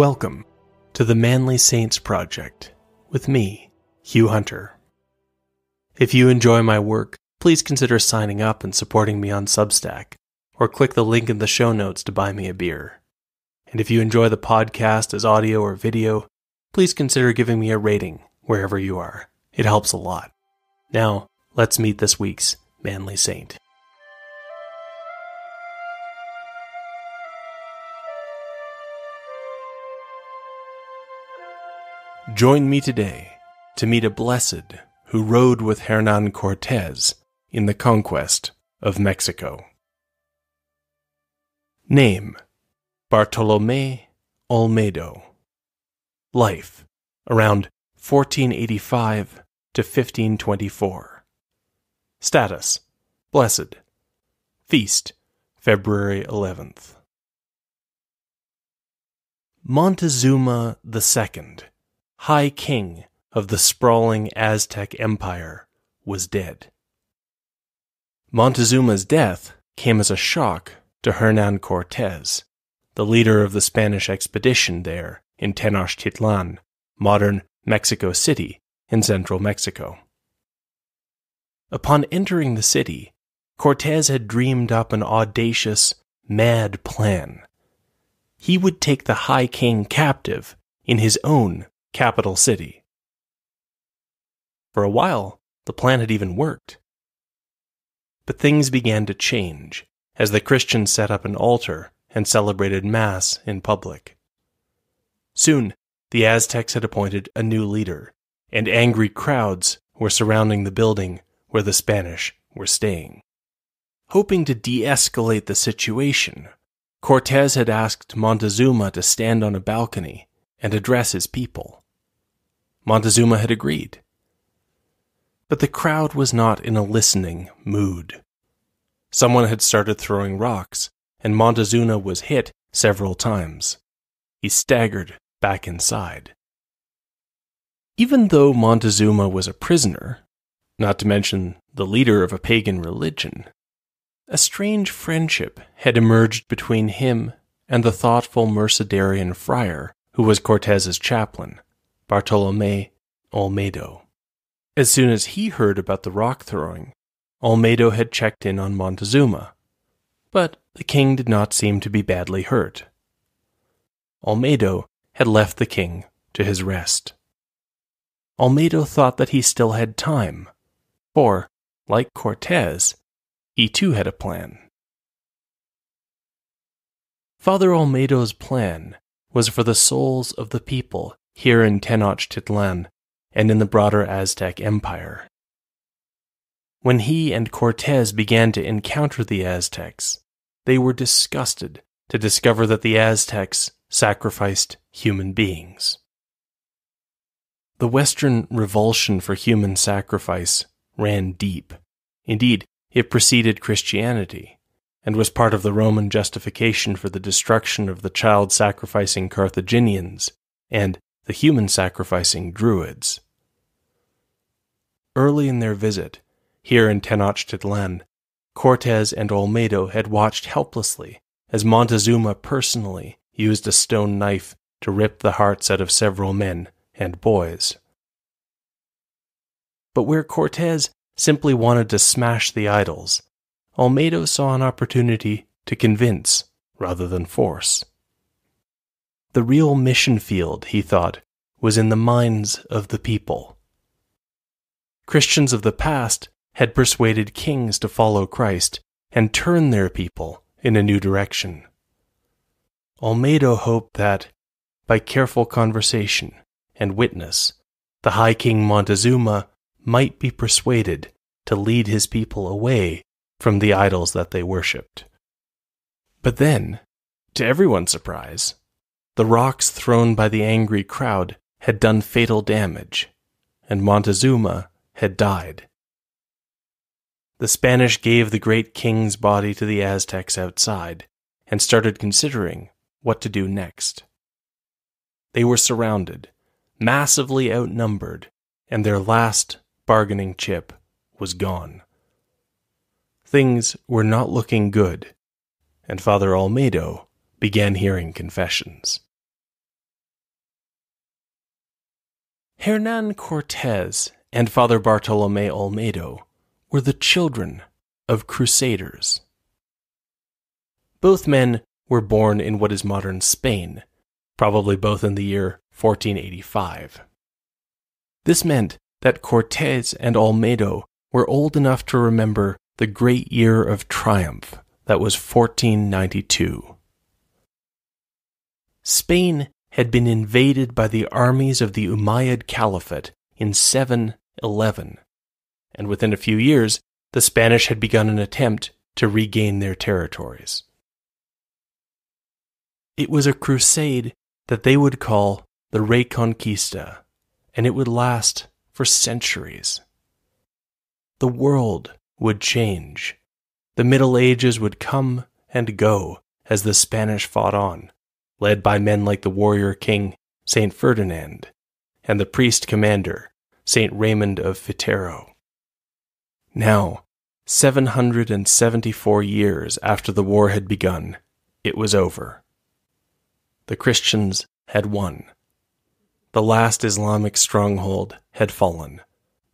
Welcome to the Manly Saints Project with me, Hugh Hunter. If you enjoy my work, please consider signing up and supporting me on Substack, or click the link in the show notes to buy me a beer. And if you enjoy the podcast as audio or video, please consider giving me a rating wherever you are. It helps a lot. Now, let's meet this week's Manly Saint. Join me today to meet a blessed who rode with Hernan Cortez in the conquest of Mexico. Name Bartolome Olmedo. Life around 1485 to 1524. Status Blessed. Feast February 11th. Montezuma II High King of the sprawling Aztec Empire, was dead. Montezuma's death came as a shock to Hernan Cortez, the leader of the Spanish expedition there in Tenochtitlan, modern Mexico City in central Mexico. Upon entering the city, Cortez had dreamed up an audacious, mad plan. He would take the High King captive in his own capital city. For a while, the plan had even worked. But things began to change as the Christians set up an altar and celebrated Mass in public. Soon, the Aztecs had appointed a new leader, and angry crowds were surrounding the building where the Spanish were staying. Hoping to de escalate the situation, Cortez had asked Montezuma to stand on a balcony and address his people. Montezuma had agreed. But the crowd was not in a listening mood. Someone had started throwing rocks, and Montezuma was hit several times. He staggered back inside. Even though Montezuma was a prisoner, not to mention the leader of a pagan religion, a strange friendship had emerged between him and the thoughtful Mercedarian friar who was Cortez's chaplain. Bartolome Olmedo. As soon as he heard about the rock throwing, Olmedo had checked in on Montezuma, but the king did not seem to be badly hurt. Olmedo had left the king to his rest. Olmedo thought that he still had time, for, like Cortez, he too had a plan. Father Olmedo's plan was for the souls of the people here in Tenochtitlan and in the broader Aztec Empire. When he and Cortez began to encounter the Aztecs, they were disgusted to discover that the Aztecs sacrificed human beings. The Western revulsion for human sacrifice ran deep. Indeed, it preceded Christianity and was part of the Roman justification for the destruction of the child sacrificing Carthaginians and the human sacrificing Druids. Early in their visit, here in Tenochtitlan, Cortes and Olmedo had watched helplessly as Montezuma personally used a stone knife to rip the hearts out of several men and boys. But where Cortes simply wanted to smash the idols, Olmedo saw an opportunity to convince rather than force. The real mission field, he thought, was in the minds of the people. Christians of the past had persuaded kings to follow Christ and turn their people in a new direction. Olmedo hoped that, by careful conversation and witness, the High King Montezuma might be persuaded to lead his people away from the idols that they worshipped. But then, to everyone's surprise, the rocks thrown by the angry crowd had done fatal damage, and Montezuma had died. The Spanish gave the great king's body to the Aztecs outside and started considering what to do next. They were surrounded, massively outnumbered, and their last bargaining chip was gone. Things were not looking good, and Father Olmedo began hearing confessions. Hernan Cortez and Father Bartolome Olmedo were the children of crusaders. Both men were born in what is modern Spain, probably both in the year 1485. This meant that Cortes and Olmedo were old enough to remember the great year of triumph that was 1492. Spain had been invaded by the armies of the Umayyad Caliphate in 711, and within a few years, the Spanish had begun an attempt to regain their territories. It was a crusade that they would call the Reconquista, and it would last for centuries. The world would change. The Middle Ages would come and go as the Spanish fought on, led by men like the warrior king Saint Ferdinand and the priest commander Saint Raymond of Fitero. Now, 774 years after the war had begun, it was over. The Christians had won. The last Islamic stronghold had fallen.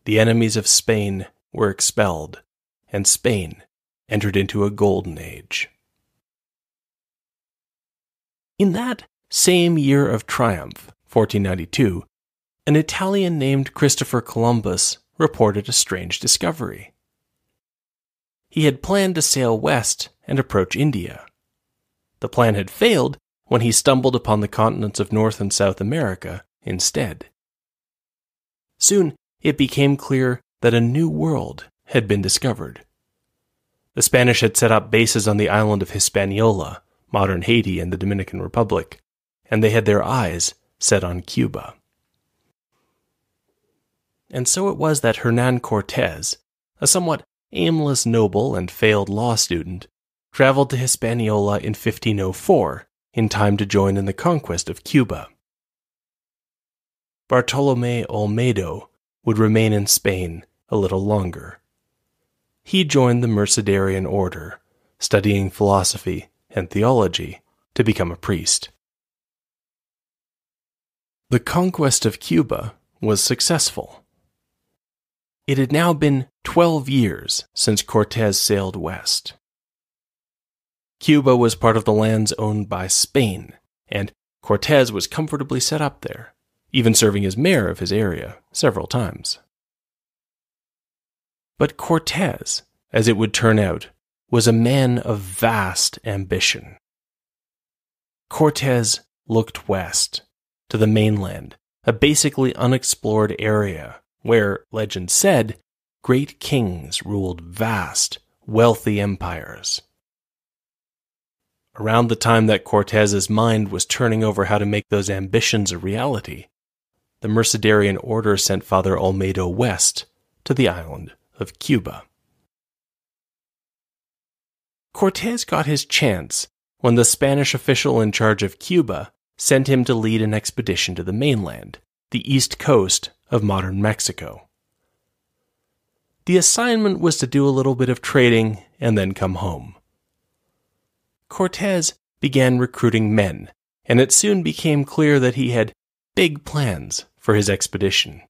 The enemies of Spain were expelled, and Spain entered into a golden age. In that same year of triumph, 1492, an Italian named Christopher Columbus reported a strange discovery. He had planned to sail west and approach India. The plan had failed when he stumbled upon the continents of North and South America instead. Soon it became clear that a new world had been discovered. The Spanish had set up bases on the island of Hispaniola, modern Haiti and the Dominican Republic, and they had their eyes set on Cuba. And so it was that Hernan Cortez, a somewhat aimless noble and failed law student, traveled to Hispaniola in 1504 in time to join in the conquest of Cuba. Bartolome Olmedo would remain in Spain a little longer. He joined the Mercedarian order, studying philosophy and theology to become a priest. The conquest of Cuba was successful. It had now been 12 years since Cortez sailed west. Cuba was part of the lands owned by Spain, and Cortez was comfortably set up there, even serving as mayor of his area several times. But Cortez, as it would turn out, was a man of vast ambition. Cortez looked west, to the mainland, a basically unexplored area where, legend said, great kings ruled vast, wealthy empires. Around the time that Cortez's mind was turning over how to make those ambitions a reality, the Mercedarian order sent Father Olmedo west to the island of Cuba. Cortez got his chance when the Spanish official in charge of Cuba sent him to lead an expedition to the mainland, the east coast of modern Mexico. The assignment was to do a little bit of trading and then come home. Cortez began recruiting men, and it soon became clear that he had big plans for his expedition.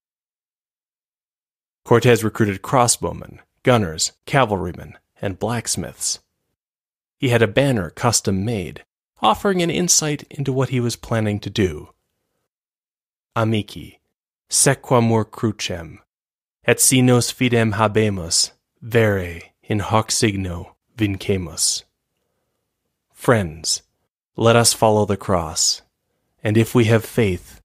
Cortez recruited crossbowmen, gunners, cavalrymen, and blacksmiths. He had a banner custom made, offering an insight into what he was planning to do. Amici, sequamur crucem, et si nos fidem habemus, vere in hoc signo vincemus. Friends, let us follow the cross, and if we have faith,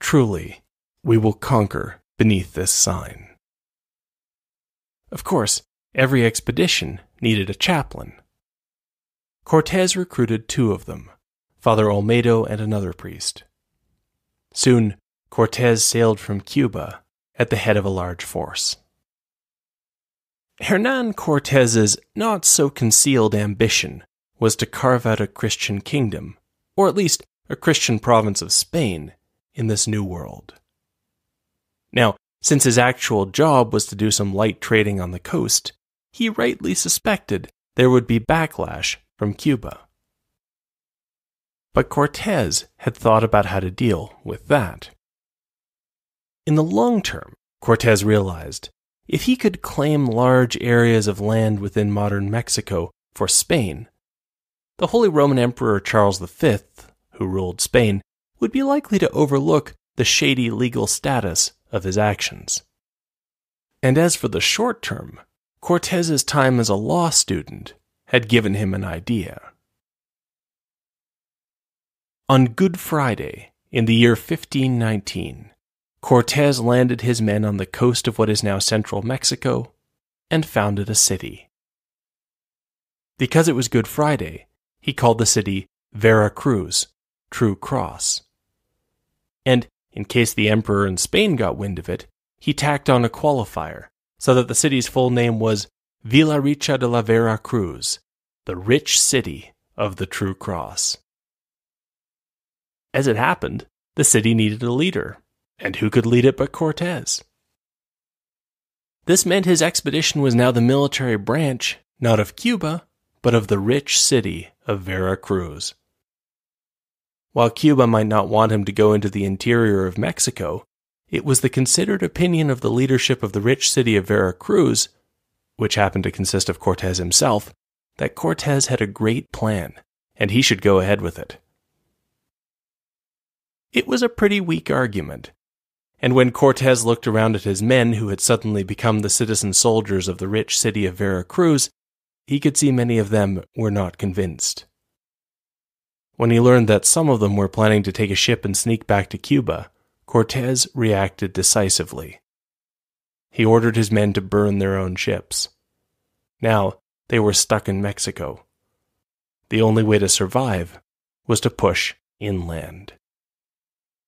truly we will conquer beneath this sign. Of course, every expedition needed a chaplain. Cortez recruited two of them, Father Olmedo and another priest. Soon, Cortez sailed from Cuba at the head of a large force. Hernan Cortez's not so concealed ambition was to carve out a Christian kingdom, or at least a Christian province of Spain, in this new world. Now, since his actual job was to do some light trading on the coast, he rightly suspected there would be backlash from Cuba. But Cortez had thought about how to deal with that. In the long term, Cortez realized if he could claim large areas of land within modern Mexico for Spain, the Holy Roman Emperor Charles V, who ruled Spain, would be likely to overlook the shady legal status of his actions. And as for the short term, Cortez's time as a law student had given him an idea. On Good Friday, in the year 1519, Cortez landed his men on the coast of what is now central Mexico and founded a city. Because it was Good Friday, he called the city Vera Cruz, True Cross. And in case the emperor in Spain got wind of it, he tacked on a qualifier so that the city's full name was Villa Rica de la Vera Cruz, the rich city of the True Cross. As it happened, the city needed a leader, and who could lead it but Cortez? This meant his expedition was now the military branch, not of Cuba, but of the rich city of Vera Cruz. While Cuba might not want him to go into the interior of Mexico, it was the considered opinion of the leadership of the rich city of Vera Cruz, which happened to consist of Cortez himself, that Cortez had a great plan, and he should go ahead with it. It was a pretty weak argument, and when Cortez looked around at his men who had suddenly become the citizen soldiers of the rich city of Vera Cruz, he could see many of them were not convinced. When he learned that some of them were planning to take a ship and sneak back to Cuba, Cortez reacted decisively. He ordered his men to burn their own ships. Now they were stuck in Mexico. The only way to survive was to push inland.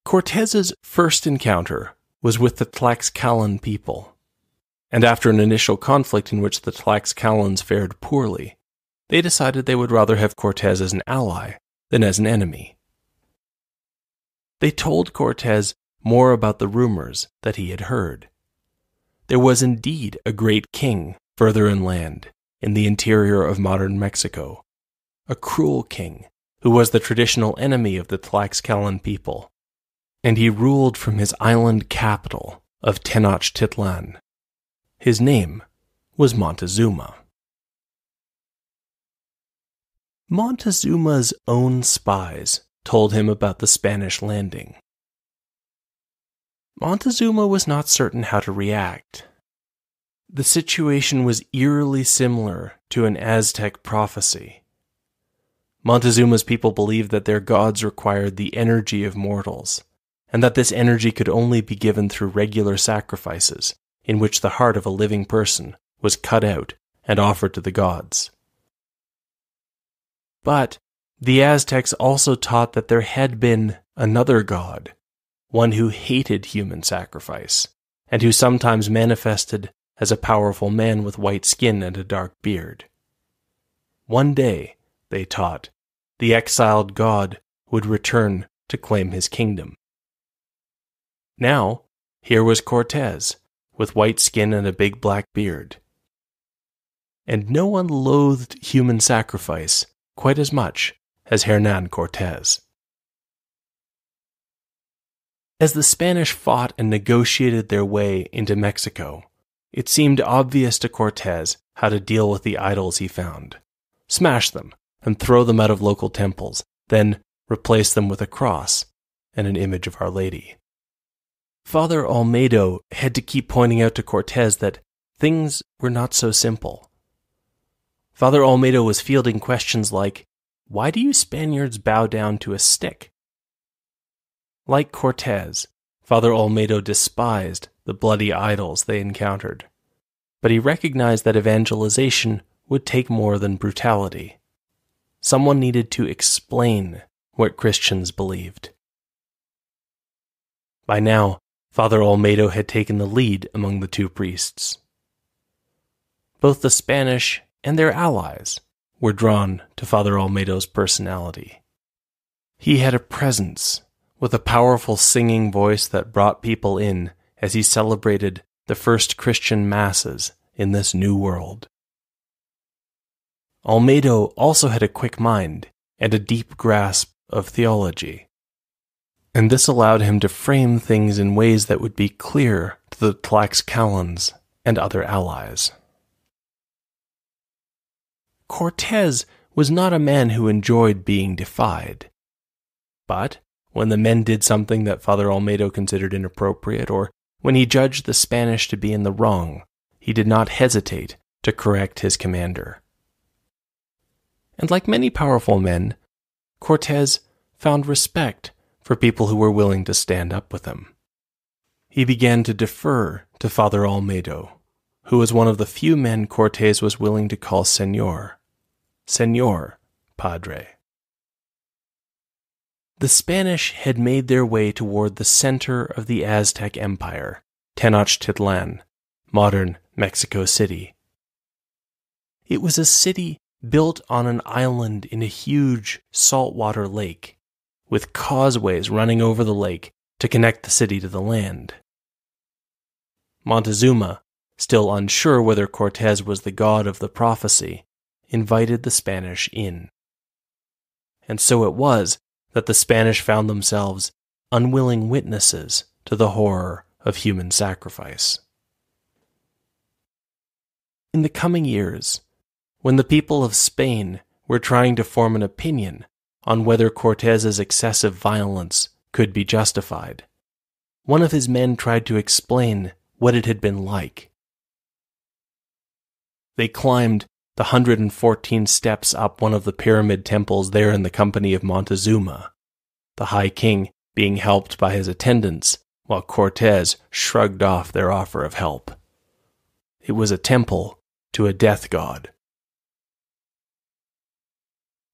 Cortez's first encounter was with the Tlaxcalan people, and after an initial conflict in which the Tlaxcalans fared poorly, they decided they would rather have Cortez as an ally than as an enemy. They told Cortez more about the rumors that he had heard. There was indeed a great king further inland, in the interior of modern Mexico, a cruel king who was the traditional enemy of the Tlaxcalan people and he ruled from his island capital of Tenochtitlan. His name was Montezuma. Montezuma's own spies told him about the Spanish landing. Montezuma was not certain how to react. The situation was eerily similar to an Aztec prophecy. Montezuma's people believed that their gods required the energy of mortals, and that this energy could only be given through regular sacrifices, in which the heart of a living person was cut out and offered to the gods. But the Aztecs also taught that there had been another god, one who hated human sacrifice, and who sometimes manifested as a powerful man with white skin and a dark beard. One day, they taught, the exiled god would return to claim his kingdom. Now, here was Cortez, with white skin and a big black beard. And no one loathed human sacrifice quite as much as Hernan Cortez. As the Spanish fought and negotiated their way into Mexico, it seemed obvious to Cortez how to deal with the idols he found. Smash them and throw them out of local temples, then replace them with a cross and an image of Our Lady. Father Olmedo had to keep pointing out to Cortez that things were not so simple. Father Olmedo was fielding questions like, Why do you Spaniards bow down to a stick? Like Cortez, Father Olmedo despised the bloody idols they encountered, but he recognized that evangelization would take more than brutality. Someone needed to explain what Christians believed. By now, Father Olmedo had taken the lead among the two priests. Both the Spanish and their allies were drawn to Father Olmedo's personality. He had a presence with a powerful singing voice that brought people in as he celebrated the first Christian masses in this new world. Olmedo also had a quick mind and a deep grasp of theology. and this allowed him to frame things in ways that would be clear to the Tlaxcalans and other allies. Cortez was not a man who enjoyed being defied. But when the men did something that Father Olmedo considered inappropriate, or when he judged the Spanish to be in the wrong, he did not hesitate to correct his commander. And like many powerful men, Cortes found respect for people who were willing to stand up with him. He began to defer to Father Olmedo, who was one of the few men Cortes was willing to call Senor. Senor, Padre. The Spanish had made their way toward the center of the Aztec Empire, Tenochtitlan, modern Mexico City. It was a city built on an island in a huge saltwater lake, with causeways running over the lake to connect the city to the land. Montezuma, still unsure whether Cortez was the god of the prophecy, invited the Spanish in. And so it was that the Spanish found themselves unwilling witnesses to the horror of human sacrifice. In the coming years, when the people of Spain were trying to form an opinion on whether Cortez's excessive violence could be justified, one of his men tried to explain what it had been like. They climbed the 114 steps up one of the pyramid temples there in the company of Montezuma, the High King being helped by his attendants, while Cortez shrugged off their offer of help. It was a temple to a death god.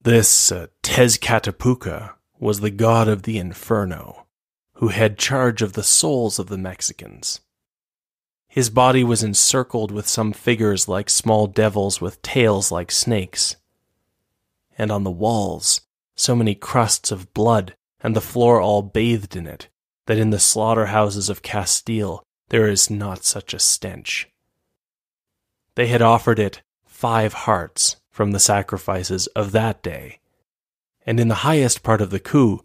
This uh, was the god of the inferno, who had charge of the souls of the Mexicans. His body was encircled with some figures like small devils with tails like snakes. And on the walls, so many crusts of blood, and the floor all bathed in it, that in the slaughterhouses of Castile there is not such a stench. They had offered it five hearts from the sacrifices of that day, and in the highest part of the coup,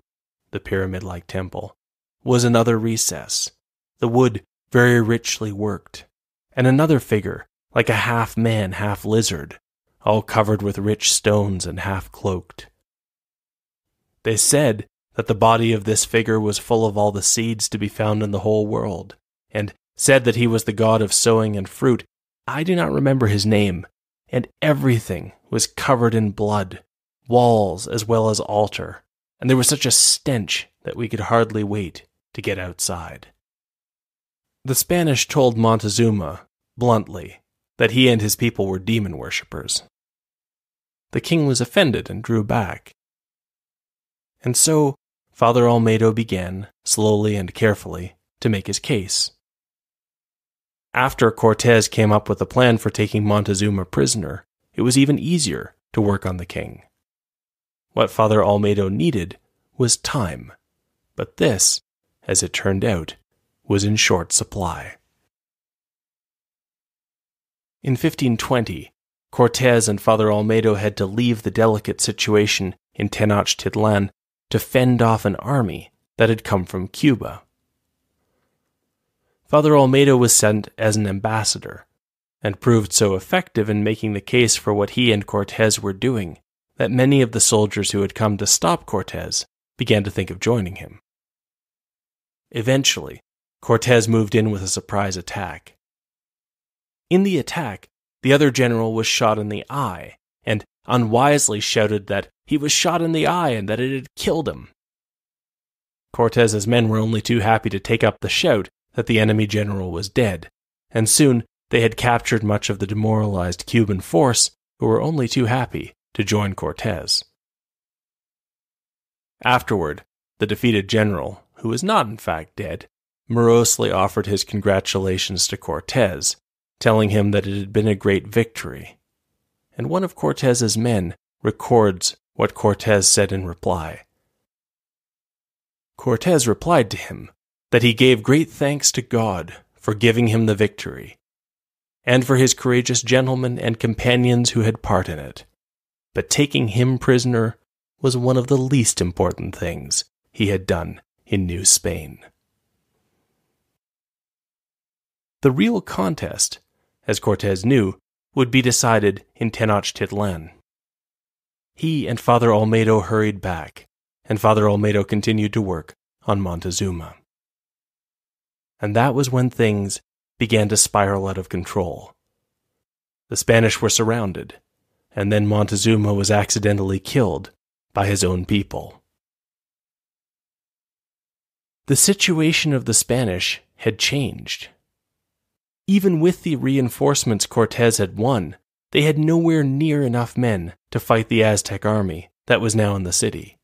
the pyramid like temple, was another recess, the wood very richly worked, and another figure, like a half man, half lizard, all covered with rich stones and half cloaked. They said that the body of this figure was full of all the seeds to be found in the whole world, and said that he was the god of sowing and fruit. I do not remember his name, and everything was covered in blood, walls as well as altar, and there was such a stench that we could hardly wait to get outside. The Spanish told Montezuma, bluntly, that he and his people were demon worshippers. The king was offended and drew back. And so Father Olmedo began, slowly and carefully, to make his case. After Cortez came up with a plan for taking Montezuma prisoner, it was even easier to work on the king. What Father Olmedo needed was time, but this, as it turned out, was in short supply. In 1520, Cortes and Father Olmedo had to leave the delicate situation in Tenochtitlan to fend off an army that had come from Cuba. Father Olmedo was sent as an ambassador, and proved so effective in making the case for what he and Cortes were doing that many of the soldiers who had come to stop Cortes began to think of joining him. Eventually, Cortez moved in with a surprise attack. In the attack, the other general was shot in the eye, and unwisely shouted that he was shot in the eye and that it had killed him. Cortez's men were only too happy to take up the shout that the enemy general was dead, and soon they had captured much of the demoralized Cuban force who were only too happy to join Cortez. Afterward, the defeated general, who was not in fact dead, morosely offered his congratulations to Cortez, telling him that it had been a great victory. And one of Cortez's men records what Cortez said in reply. Cortez replied to him that he gave great thanks to God for giving him the victory, and for his courageous gentlemen and companions who had part in it. But taking him prisoner was one of the least important things he had done in New Spain. The real contest, as Cortes knew, would be decided in Tenochtitlan. He and Father Olmedo hurried back, and Father Olmedo continued to work on Montezuma. And that was when things began to spiral out of control. The Spanish were surrounded, and then Montezuma was accidentally killed by his own people. The situation of the Spanish had changed. Even with the reinforcements Cortes had won, they had nowhere near enough men to fight the Aztec army that was now in the city.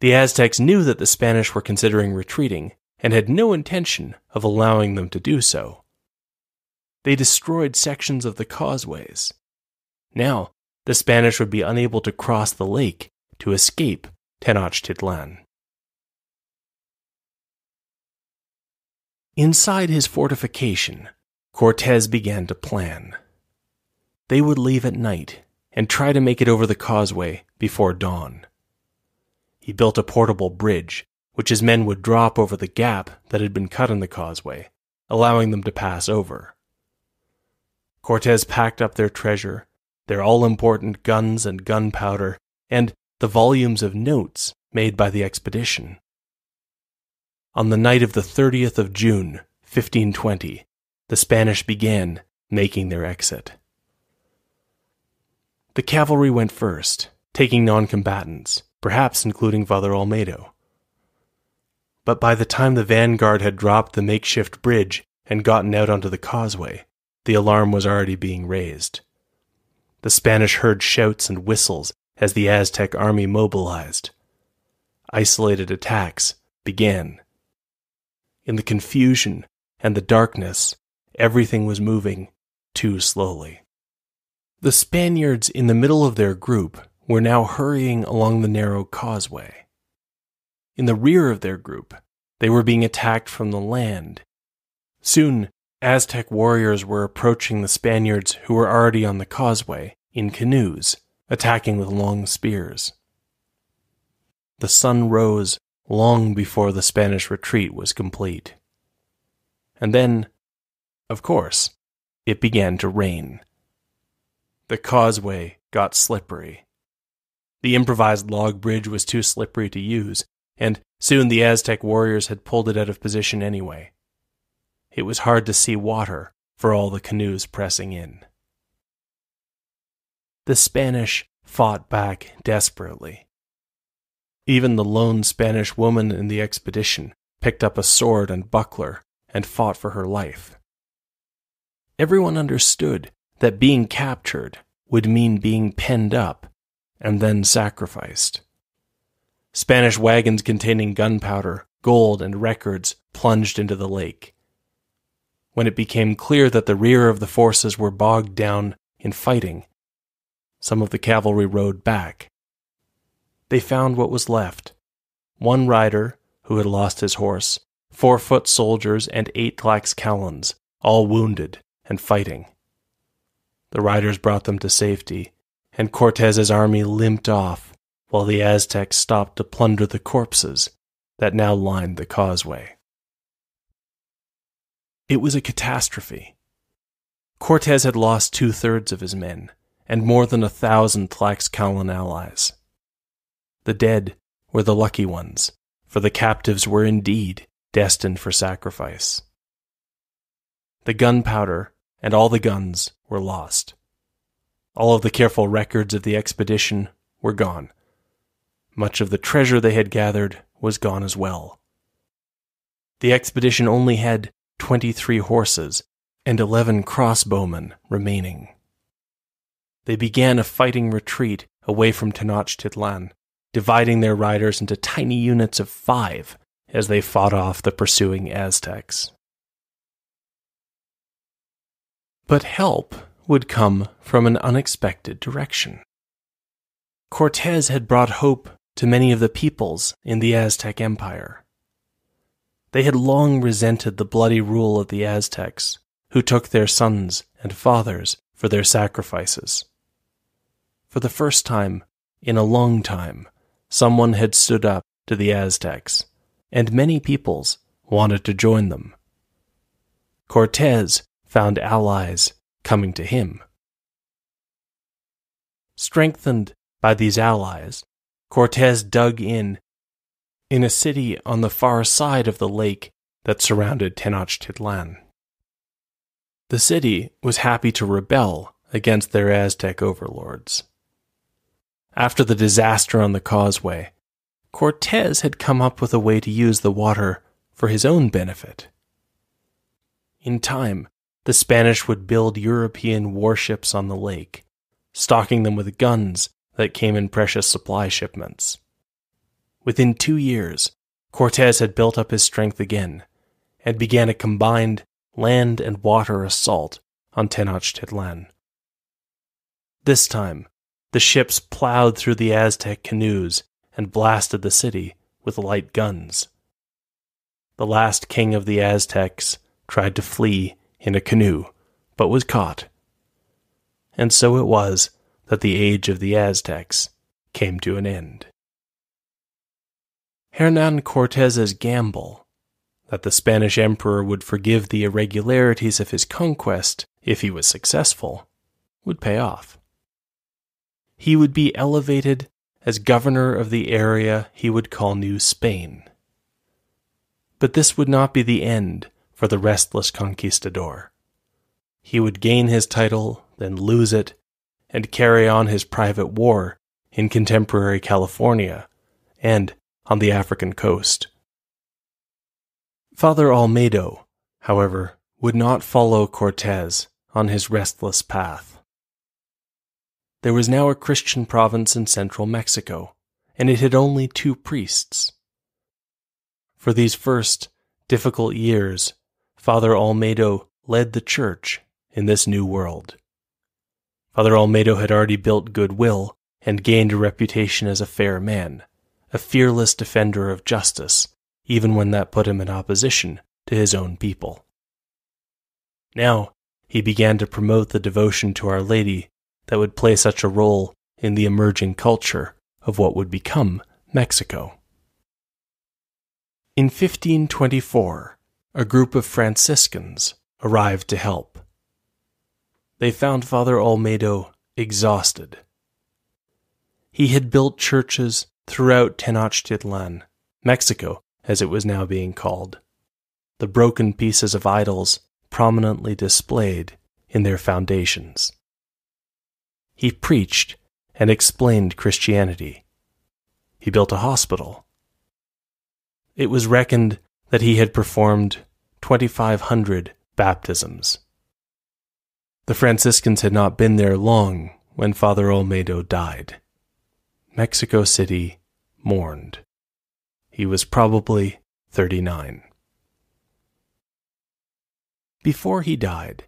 The Aztecs knew that the Spanish were considering retreating and had no intention of allowing them to do so. They destroyed sections of the causeways. Now, the Spanish would be unable to cross the lake to escape Tenochtitlan. Inside his fortification, Cortes began to plan. They would leave at night and try to make it over the causeway before dawn. He built a portable bridge, which his men would drop over the gap that had been cut in the causeway, allowing them to pass over. Cortes packed up their treasure, their all important guns and gunpowder, and the volumes of notes made by the expedition. On the night of the 30th of June, 1520, the Spanish began making their exit. The cavalry went first, taking non-combatants, perhaps including Father Olmedo. But by the time the vanguard had dropped the makeshift bridge and gotten out onto the causeway, the alarm was already being raised. The Spanish heard shouts and whistles as the Aztec army mobilized. Isolated attacks began in the confusion and the darkness, everything was moving too slowly. The Spaniards in the middle of their group were now hurrying along the narrow causeway. In the rear of their group, they were being attacked from the land. Soon, Aztec warriors were approaching the Spaniards who were already on the causeway in canoes, attacking with long spears. The sun rose long before the Spanish retreat was complete. And then, of course, it began to rain. The causeway got slippery. The improvised log bridge was too slippery to use, and soon the Aztec warriors had pulled it out of position anyway. It was hard to see water for all the canoes pressing in. The Spanish fought back desperately. Even the lone Spanish woman in the expedition picked up a sword and buckler and fought for her life. Everyone understood that being captured would mean being penned up and then sacrificed. Spanish wagons containing gunpowder, gold, and records plunged into the lake. When it became clear that the rear of the forces were bogged down in fighting, some of the cavalry rode back they found what was left one rider who had lost his horse, four foot soldiers, and eight Tlaxcalans, all wounded and fighting. The riders brought them to safety, and Cortez's army limped off while the Aztecs stopped to plunder the corpses that now lined the causeway. It was a catastrophe. Cortez had lost two thirds of his men and more than a thousand Tlaxcalan allies. The dead were the lucky ones, for the captives were indeed destined for sacrifice. The gunpowder and all the guns were lost. All of the careful records of the expedition were gone. Much of the treasure they had gathered was gone as well. The expedition only had 23 horses and 11 crossbowmen remaining. They began a fighting retreat away from Tenochtitlan dividing their riders into tiny units of five as they fought off the pursuing Aztecs. But help would come from an unexpected direction. Cortes had brought hope to many of the peoples in the Aztec Empire. They had long resented the bloody rule of the Aztecs, who took their sons and fathers for their sacrifices. For the first time in a long time, someone had stood up to the Aztecs, and many peoples wanted to join them. Cortez found allies coming to him. Strengthened by these allies, Cortez dug in in a city on the far side of the lake that surrounded Tenochtitlan. The city was happy to rebel against their Aztec overlords. After the disaster on the causeway, Cortez had come up with a way to use the water for his own benefit. In time, the Spanish would build European warships on the lake, stocking them with guns that came in precious supply shipments. Within two years, Cortez had built up his strength again and began a combined land and water assault on Tenochtitlan. This time, the ships plowed through the Aztec canoes and blasted the city with light guns. The last king of the Aztecs tried to flee in a canoe, but was caught. And so it was that the age of the Aztecs came to an end. Hernan Cortez's gamble that the Spanish emperor would forgive the irregularities of his conquest if he was successful would pay off. He would be elevated as governor of the area he would call New Spain. But this would not be the end for the restless conquistador. He would gain his title, then lose it, and carry on his private war in contemporary California and on the African coast. Father Olmedo, however, would not follow Cortez on his restless path. There was now a Christian province in central Mexico, and it had only two priests. For these first difficult years, Father Olmedo led the church in this new world. Father Olmedo had already built goodwill and gained a reputation as a fair man, a fearless defender of justice, even when that put him in opposition to his own people. Now he began to promote the devotion to Our Lady that would play such a role in the emerging culture of what would become Mexico. In 1524, a group of Franciscans arrived to help. They found Father Olmedo exhausted. He had built churches throughout Tenochtitlan, Mexico as it was now being called, the broken pieces of idols prominently displayed in their foundations. He preached and explained Christianity. He built a hospital. It was reckoned that he had performed 2,500 baptisms. The Franciscans had not been there long when Father Olmedo died. Mexico City mourned. He was probably 39. Before he died,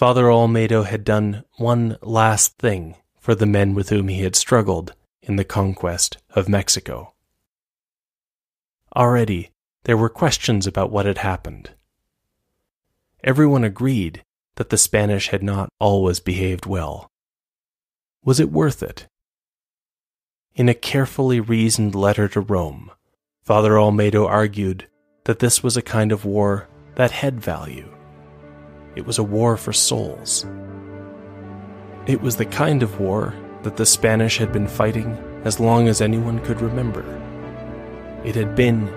Father Olmedo had done one last thing for the men with whom he had struggled in the conquest of Mexico. Already, there were questions about what had happened. Everyone agreed that the Spanish had not always behaved well. Was it worth it? In a carefully reasoned letter to Rome, Father Olmedo argued that this was a kind of war that had value. It was a war for souls. It was the kind of war that the Spanish had been fighting as long as anyone could remember. It had been,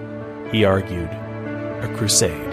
he argued, a crusade.